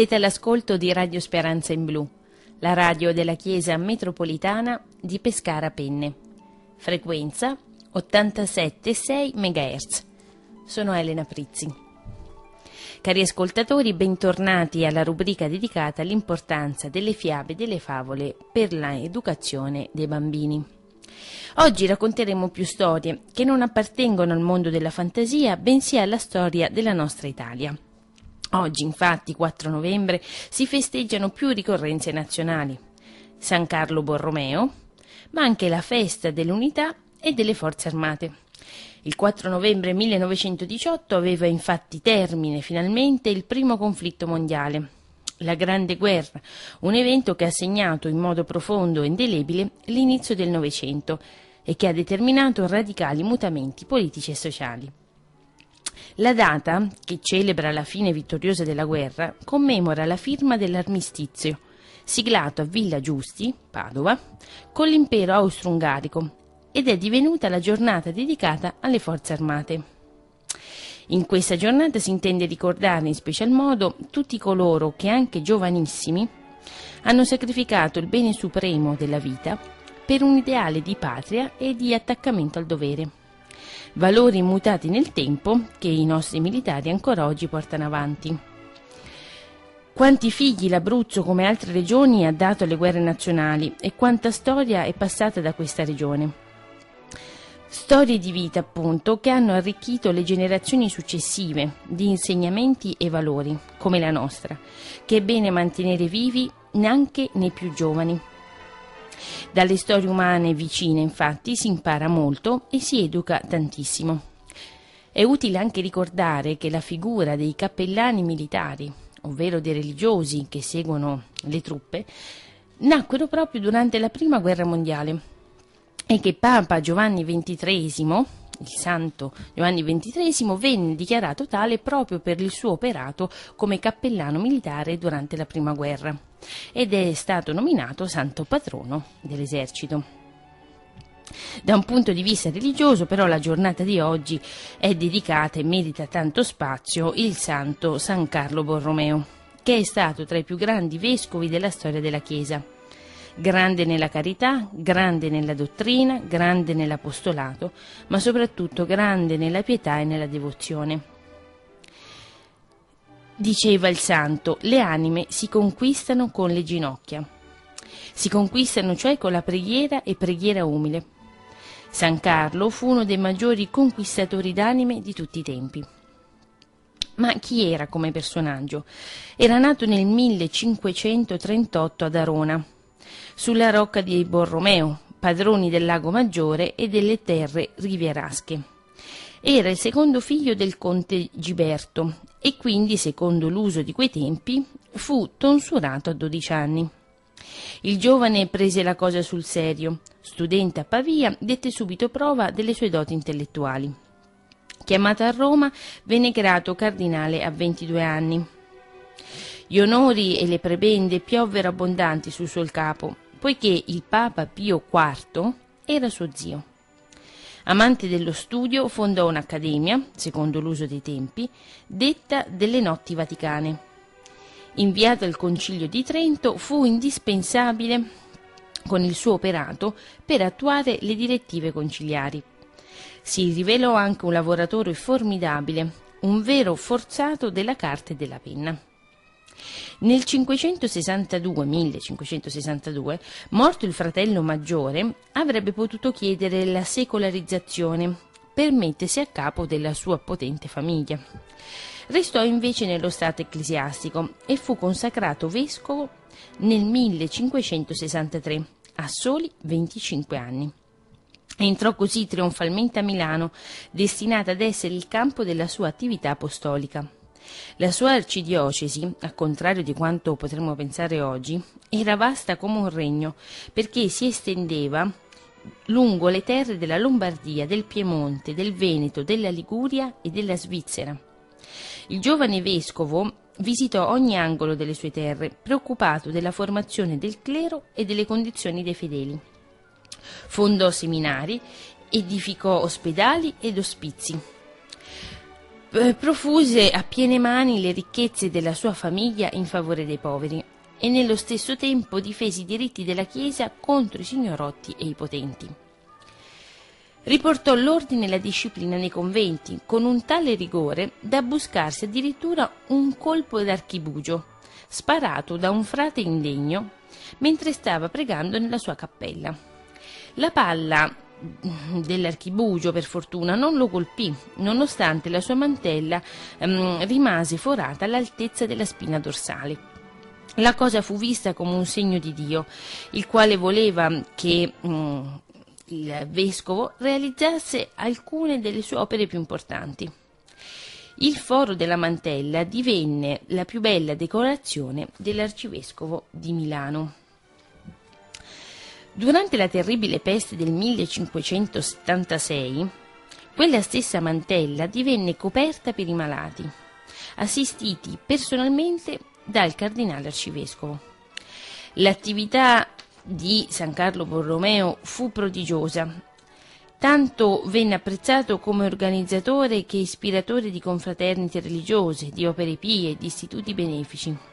Siete all'ascolto di Radio Speranza in Blu, la radio della Chiesa metropolitana di Pescara Penne. Frequenza 87,6 MHz. Sono Elena Prizzi. Cari ascoltatori, bentornati alla rubrica dedicata all'importanza delle fiabe e delle favole per l'educazione dei bambini. Oggi racconteremo più storie che non appartengono al mondo della fantasia, bensì alla storia della nostra Italia. Oggi, infatti, 4 novembre, si festeggiano più ricorrenze nazionali. San Carlo Borromeo, ma anche la festa dell'unità e delle forze armate. Il 4 novembre 1918 aveva infatti termine finalmente il primo conflitto mondiale, la Grande Guerra, un evento che ha segnato in modo profondo e indelebile l'inizio del Novecento e che ha determinato radicali mutamenti politici e sociali. La data, che celebra la fine vittoriosa della guerra, commemora la firma dell'armistizio, siglato a Villa Giusti, Padova, con l'impero austro-ungarico ed è divenuta la giornata dedicata alle forze armate. In questa giornata si intende ricordare in special modo tutti coloro che, anche giovanissimi, hanno sacrificato il bene supremo della vita per un ideale di patria e di attaccamento al dovere valori mutati nel tempo che i nostri militari ancora oggi portano avanti. Quanti figli l'Abruzzo, come altre regioni, ha dato alle guerre nazionali e quanta storia è passata da questa regione. Storie di vita, appunto, che hanno arricchito le generazioni successive di insegnamenti e valori, come la nostra, che è bene mantenere vivi neanche nei più giovani. Dalle storie umane vicine, infatti, si impara molto e si educa tantissimo. È utile anche ricordare che la figura dei cappellani militari, ovvero dei religiosi che seguono le truppe, nacquero proprio durante la Prima Guerra Mondiale e che Papa Giovanni XXIII, il santo Giovanni XXIII, venne dichiarato tale proprio per il suo operato come cappellano militare durante la Prima Guerra ed è stato nominato santo patrono dell'esercito. Da un punto di vista religioso, però, la giornata di oggi è dedicata e merita tanto spazio il santo San Carlo Borromeo, che è stato tra i più grandi vescovi della storia della Chiesa. Grande nella carità, grande nella dottrina, grande nell'apostolato, ma soprattutto grande nella pietà e nella devozione. Diceva il santo, le anime si conquistano con le ginocchia. Si conquistano cioè con la preghiera e preghiera umile. San Carlo fu uno dei maggiori conquistatori d'anime di tutti i tempi. Ma chi era come personaggio? Era nato nel 1538 ad Arona, sulla rocca di Borromeo, padroni del lago Maggiore e delle terre rivierasche. Era il secondo figlio del conte Giberto e quindi, secondo l'uso di quei tempi, fu tonsurato a 12 anni. Il giovane prese la cosa sul serio. Studente a Pavia, dette subito prova delle sue doti intellettuali. Chiamato a Roma, venne creato cardinale a 22 anni. Gli onori e le prebende piovvero abbondanti sul suo capo, poiché il Papa Pio IV era suo zio. Amante dello studio, fondò un'accademia, secondo l'uso dei tempi, detta delle notti vaticane. Inviato al Concilio di Trento, fu indispensabile con il suo operato per attuare le direttive conciliari. Si rivelò anche un lavoratore formidabile, un vero forzato della carta e della penna. Nel 562, 1562, morto il fratello maggiore, avrebbe potuto chiedere la secolarizzazione per mettersi a capo della sua potente famiglia. Restò invece nello stato ecclesiastico e fu consacrato vescovo nel 1563, a soli 25 anni. Entrò così trionfalmente a Milano, destinata ad essere il campo della sua attività apostolica. La sua arcidiocesi, a contrario di quanto potremmo pensare oggi, era vasta come un regno, perché si estendeva lungo le terre della Lombardia, del Piemonte, del Veneto, della Liguria e della Svizzera. Il giovane vescovo visitò ogni angolo delle sue terre, preoccupato della formazione del clero e delle condizioni dei fedeli. Fondò seminari, edificò ospedali ed ospizi profuse a piene mani le ricchezze della sua famiglia in favore dei poveri e nello stesso tempo difese i diritti della Chiesa contro i signorotti e i potenti. Riportò l'ordine e la disciplina nei conventi con un tale rigore da buscarsi addirittura un colpo d'archibugio sparato da un frate indegno mentre stava pregando nella sua cappella. La palla dell'archibugio, per fortuna, non lo colpì, nonostante la sua mantella ehm, rimase forata all'altezza della spina dorsale. La cosa fu vista come un segno di Dio, il quale voleva che mm, il vescovo realizzasse alcune delle sue opere più importanti. Il foro della mantella divenne la più bella decorazione dell'arcivescovo di Milano. Durante la terribile peste del 1576, quella stessa mantella divenne coperta per i malati, assistiti personalmente dal cardinale arcivescovo. L'attività di San Carlo Borromeo fu prodigiosa, tanto venne apprezzato come organizzatore che ispiratore di confraternite religiose, di opere pie, di istituti benefici.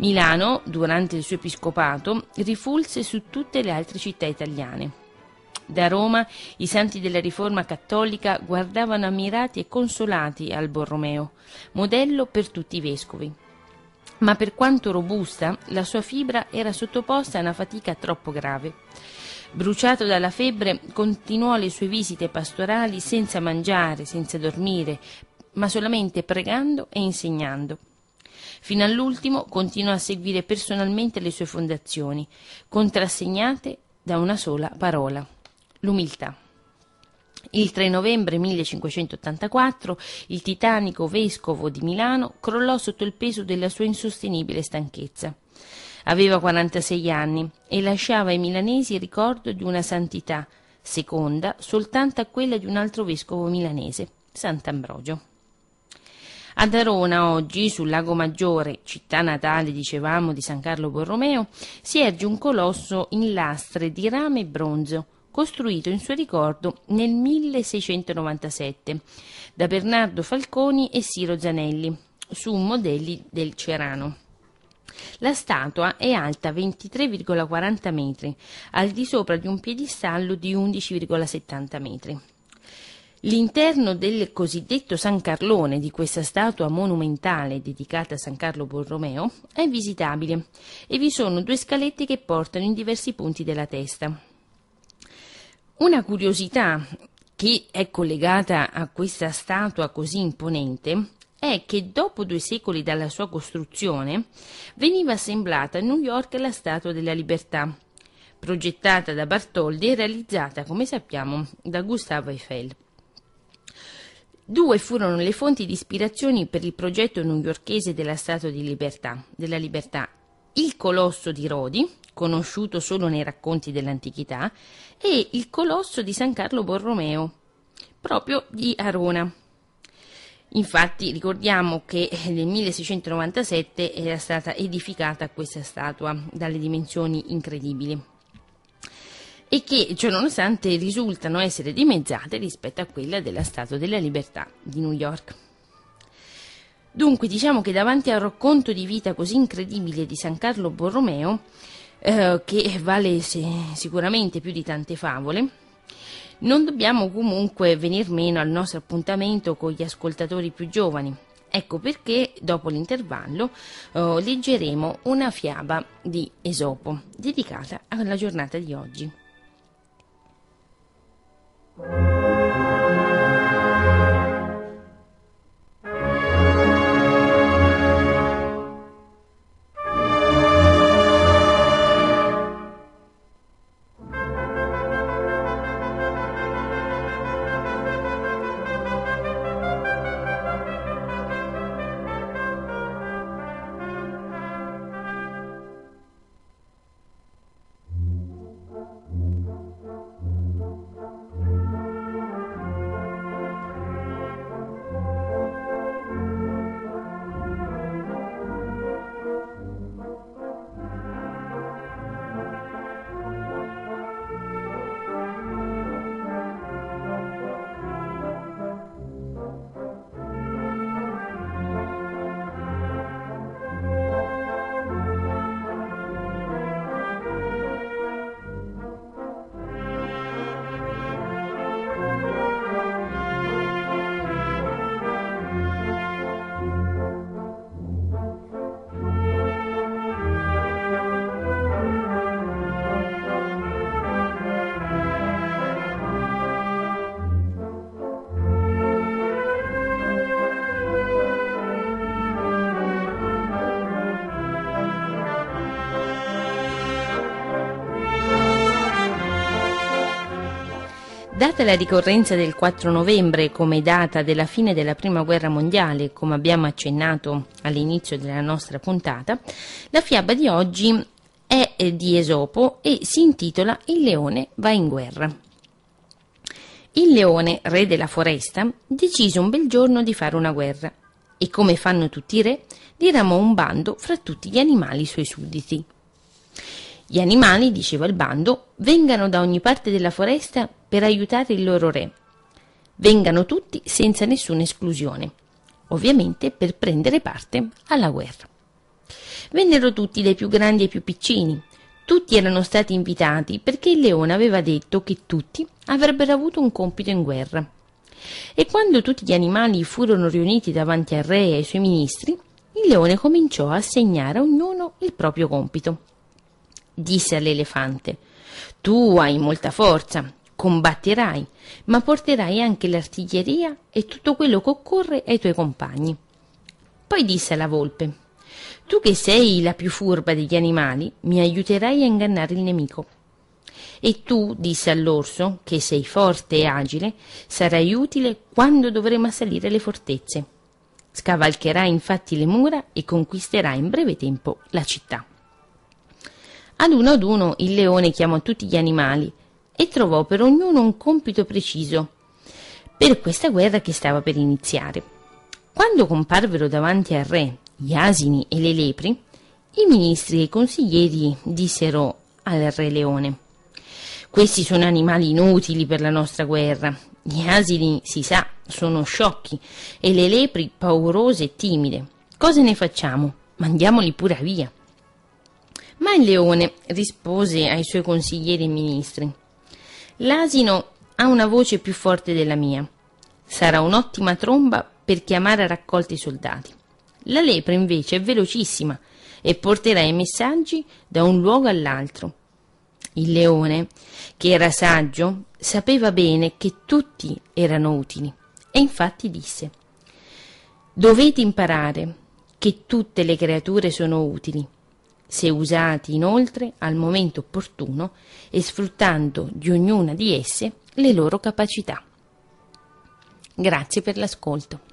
Milano, durante il suo episcopato, rifulse su tutte le altre città italiane. Da Roma i santi della Riforma cattolica guardavano ammirati e consolati al Borromeo, modello per tutti i vescovi. Ma per quanto robusta, la sua fibra era sottoposta a una fatica troppo grave. Bruciato dalla febbre, continuò le sue visite pastorali senza mangiare, senza dormire, ma solamente pregando e insegnando. Fino all'ultimo continuò a seguire personalmente le sue fondazioni, contrassegnate da una sola parola, l'umiltà. Il 3 novembre 1584 il titanico vescovo di Milano crollò sotto il peso della sua insostenibile stanchezza. Aveva 46 anni e lasciava ai milanesi il ricordo di una santità, seconda soltanto a quella di un altro vescovo milanese, Sant'Ambrogio. Ad Arona oggi, sul lago Maggiore, città natale, dicevamo, di San Carlo Borromeo, si erge un colosso in lastre di rame e bronzo, costruito in suo ricordo nel 1697 da Bernardo Falconi e Siro Zanelli su modelli del Cerano. La statua è alta 23,40 metri, al di sopra di un piedistallo di 11,70 metri. L'interno del cosiddetto San Carlone di questa statua monumentale dedicata a San Carlo Borromeo è visitabile e vi sono due scalette che portano in diversi punti della testa. Una curiosità che è collegata a questa statua così imponente è che dopo due secoli dalla sua costruzione veniva assemblata a New York la Statua della Libertà, progettata da Bartoldi e realizzata, come sappiamo, da Gustavo Eiffel. Due furono le fonti di ispirazione per il progetto newyorkese della Statua libertà, della Libertà, il Colosso di Rodi, conosciuto solo nei racconti dell'antichità, e il Colosso di San Carlo Borromeo, proprio di Arona. Infatti ricordiamo che nel 1697 era stata edificata questa statua dalle dimensioni incredibili e che ciononostante risultano essere dimezzate rispetto a quella della Statua della Libertà di New York. Dunque diciamo che davanti al racconto di vita così incredibile di San Carlo Borromeo, eh, che vale se, sicuramente più di tante favole, non dobbiamo comunque venir meno al nostro appuntamento con gli ascoltatori più giovani. Ecco perché dopo l'intervallo eh, leggeremo una fiaba di Esopo dedicata alla giornata di oggi. Thank you. Data la ricorrenza del 4 novembre come data della fine della Prima Guerra Mondiale, come abbiamo accennato all'inizio della nostra puntata, la fiaba di oggi è di Esopo e si intitola Il leone va in guerra. Il leone, re della foresta, decise un bel giorno di fare una guerra e, come fanno tutti i re, diramò un bando fra tutti gli animali suoi sudditi. Gli animali, diceva il bando, vengano da ogni parte della foresta per aiutare il loro re. Vengano tutti senza nessuna esclusione, ovviamente per prendere parte alla guerra. Vennero tutti dai più grandi ai più piccini. Tutti erano stati invitati perché il leone aveva detto che tutti avrebbero avuto un compito in guerra. E quando tutti gli animali furono riuniti davanti al re e ai suoi ministri, il leone cominciò a assegnare a ognuno il proprio compito disse all'elefante. Tu hai molta forza, combatterai, ma porterai anche l'artiglieria e tutto quello che occorre ai tuoi compagni. Poi disse alla volpe. Tu che sei la più furba degli animali, mi aiuterai a ingannare il nemico. E tu, disse all'orso, che sei forte e agile, sarai utile quando dovremo assalire le fortezze. Scavalcherai infatti le mura e conquisterai in breve tempo la città. Ad uno ad uno il leone chiamò tutti gli animali e trovò per ognuno un compito preciso per questa guerra che stava per iniziare. Quando comparvero davanti al re gli asini e le lepri, i ministri e i consiglieri dissero al re leone questi sono animali inutili per la nostra guerra. Gli asini, si sa, sono sciocchi e le lepri paurose e timide. Cosa ne facciamo? Mandiamoli pure via. Ma il leone rispose ai suoi consiglieri e ministri L'asino ha una voce più forte della mia. Sarà un'ottima tromba per chiamare a raccolta i soldati. La lepre invece è velocissima e porterà i messaggi da un luogo all'altro. Il leone, che era saggio, sapeva bene che tutti erano utili e infatti disse Dovete imparare che tutte le creature sono utili se usati inoltre al momento opportuno e sfruttando di ognuna di esse le loro capacità. Grazie per l'ascolto.